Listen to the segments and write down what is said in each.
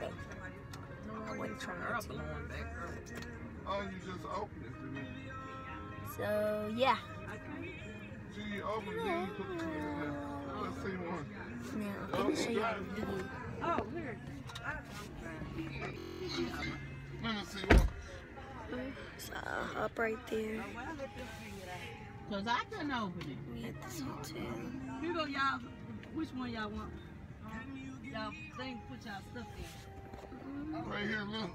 though. I wasn't trying Girl, to. blowing back her. Oh, you just opened it to me. So yeah. See, you opened it, then you put the clip in there. Let's see one. Now let me show you how to do it. Oh, here. Let me see one. So I'll hop right there. Cause I couldn't open it. We at this hotel. Here go y'all. Which one y'all want? Y'all thing put y'all stuff in. Right here, look.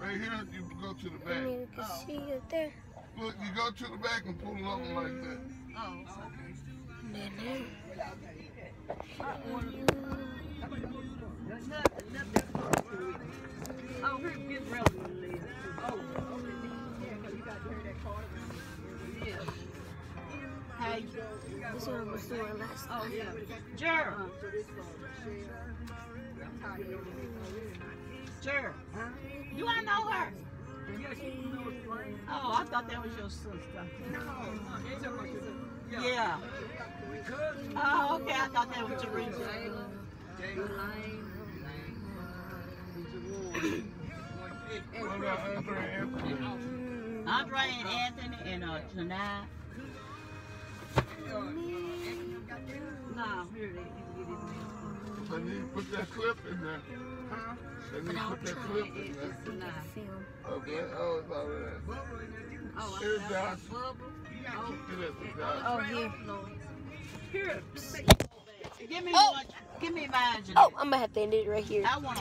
Right here, you go to the I back. mean, you can oh. see it there. Look, you go to the back and pull it over like that. Oh, And This one was doing last oh yeah. Gerald. Gerald. Do I know her? Oh, I thought that was your sister. Yeah. Oh, okay. I thought that was Teresa. Andre Anthony? And Anthony and uh, Tanai. Nah, here they you can get it in. They need to put that clip in there. Huh? They need to put that clip in there. we can. Okay, oh, it's all right. Oh, Here's I Josh. Bubble. Oh, Get it to Josh. Oh, oh here. Here. Give me Oh. Give me mine. Oh, I'm gonna have to end it right here. I want